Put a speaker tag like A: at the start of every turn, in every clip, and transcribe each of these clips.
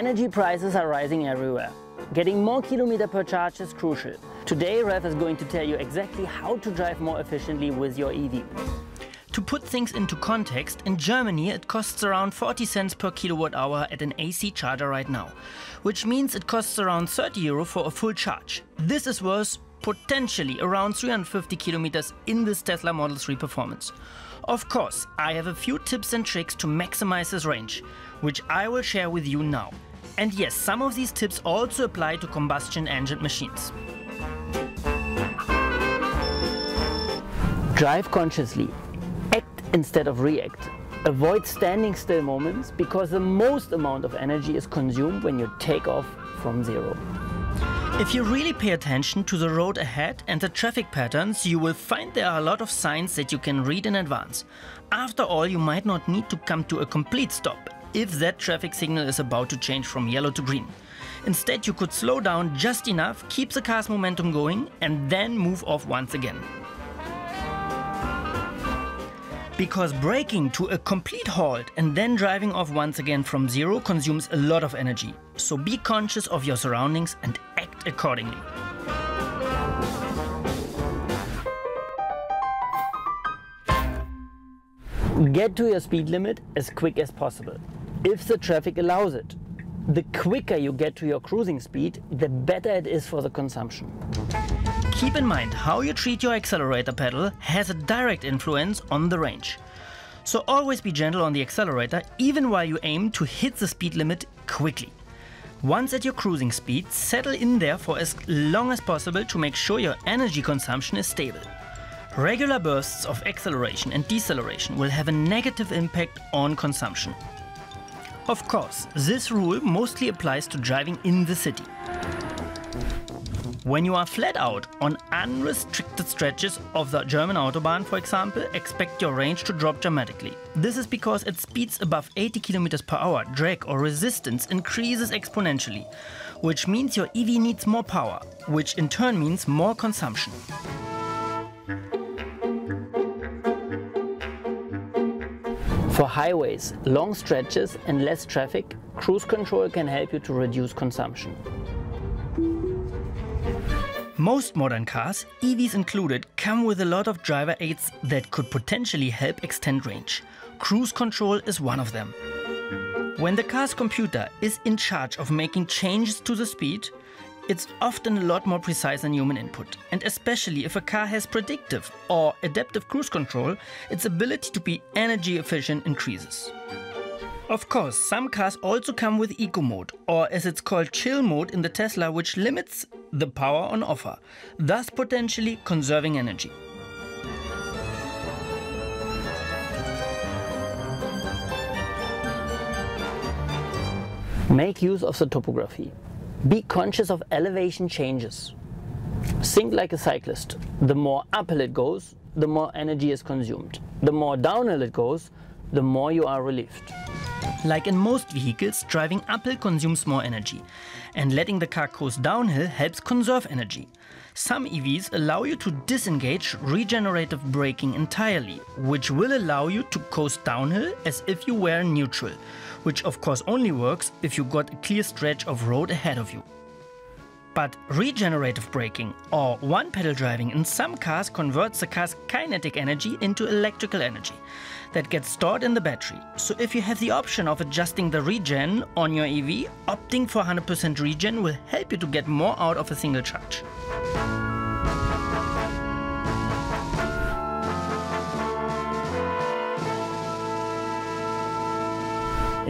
A: Energy prices are rising everywhere. Getting more kilometer per charge is crucial. Today, Ralph is going to tell you exactly how to drive more efficiently with your EV.
B: To put things into context, in Germany it costs around 40 cents per kilowatt hour at an AC charger right now, which means it costs around 30 euro for a full charge. This is worth potentially around 350 kilometers in this Tesla Model 3 performance. Of course, I have a few tips and tricks to maximize this range, which I will share with you now. And yes, some of these tips also apply to combustion engine machines.
A: Drive consciously. Act instead of react. Avoid standing still moments because the most amount of energy is consumed when you take off from zero.
B: If you really pay attention to the road ahead and the traffic patterns, you will find there are a lot of signs that you can read in advance. After all, you might not need to come to a complete stop if that traffic signal is about to change from yellow to green. Instead, you could slow down just enough, keep the car's momentum going, and then move off once again. Because braking to a complete halt and then driving off once again from zero consumes a lot of energy. So be conscious of your surroundings and act accordingly.
A: Get to your speed limit as quick as possible, if the traffic allows it. The quicker you get to your cruising speed, the better it is for the consumption.
B: Keep in mind how you treat your accelerator pedal has a direct influence on the range. So always be gentle on the accelerator even while you aim to hit the speed limit quickly. Once at your cruising speed, settle in there for as long as possible to make sure your energy consumption is stable. Regular bursts of acceleration and deceleration will have a negative impact on consumption. Of course, this rule mostly applies to driving in the city. When you are flat out on unrestricted stretches of the German Autobahn, for example, expect your range to drop dramatically. This is because at speeds above 80 km per hour, drag or resistance increases exponentially, which means your EV needs more power, which in turn means more consumption.
A: For highways, long stretches and less traffic, cruise control can help you to reduce consumption.
B: Most modern cars, EVs included, come with a lot of driver aids that could potentially help extend range. Cruise control is one of them. When the car's computer is in charge of making changes to the speed, it's often a lot more precise than human input. And especially if a car has predictive or adaptive cruise control, its ability to be energy efficient increases. Of course, some cars also come with Eco Mode, or as it's called Chill Mode in the Tesla, which limits the power on offer, thus potentially conserving energy.
A: Make use of the topography. Be conscious of elevation changes. Think like a cyclist. The more uphill it goes, the more energy is consumed. The more downhill it goes, the more you are relieved.
B: Like in most vehicles, driving uphill consumes more energy, and letting the car coast downhill helps conserve energy. Some EVs allow you to disengage regenerative braking entirely, which will allow you to coast downhill as if you were neutral, which of course only works if you got a clear stretch of road ahead of you. But regenerative braking or one pedal driving in some cars converts the car's kinetic energy into electrical energy that gets stored in the battery. So if you have the option of adjusting the regen on your EV, opting for 100% regen will help you to get more out of a single charge.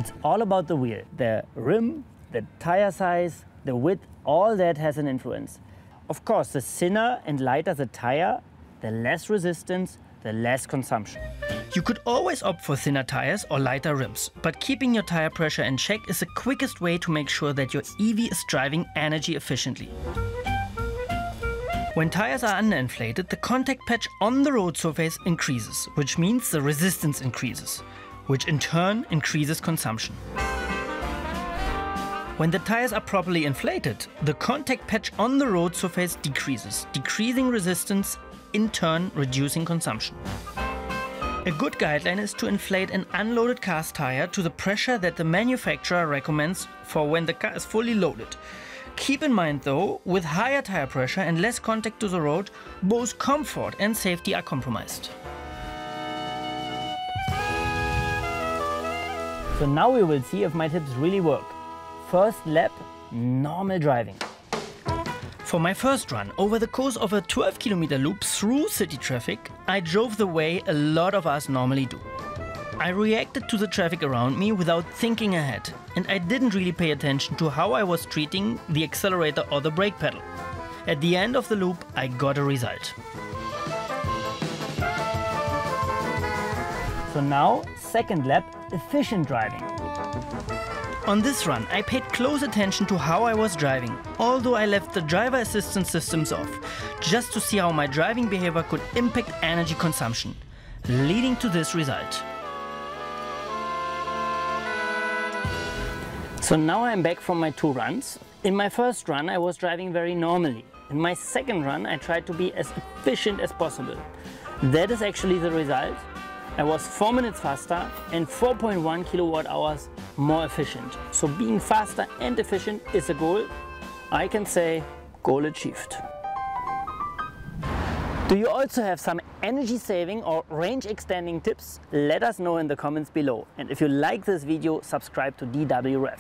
A: It's all about the wheel. The rim, the tire size, the width, all that has an influence. Of course, the thinner and lighter the tire, the less resistance, the less consumption.
B: You could always opt for thinner tires or lighter rims, but keeping your tire pressure in check is the quickest way to make sure that your EV is driving energy efficiently. When tires are underinflated, the contact patch on the road surface increases, which means the resistance increases, which in turn increases consumption. When the tires are properly inflated, the contact patch on the road surface decreases, decreasing resistance, in turn reducing consumption. A good guideline is to inflate an unloaded car's tire to the pressure that the manufacturer recommends for when the car is fully loaded. Keep in mind though, with higher tire pressure and less contact to the road, both comfort and safety are compromised.
A: So now we will see if my tips really work. First lap, normal driving.
B: For my first run, over the course of a 12 kilometer loop through city traffic, I drove the way a lot of us normally do. I reacted to the traffic around me without thinking ahead, and I didn't really pay attention to how I was treating the accelerator or the brake pedal. At the end of the loop, I got a result.
A: So now, second lap, efficient driving.
B: On this run, I paid close attention to how I was driving, although I left the driver assistance systems off, just to see how my driving behavior could impact energy consumption, leading to this result.
A: So now I'm back from my two runs. In my first run, I was driving very normally. In my second run, I tried to be as efficient as possible. That is actually the result. I was 4 minutes faster and 4.1 kilowatt hours more efficient. So being faster and efficient is a goal. I can say goal achieved. Do you also have some energy saving or range extending tips? Let us know in the comments below. And if you like this video, subscribe to DWREV.